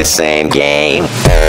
the same game.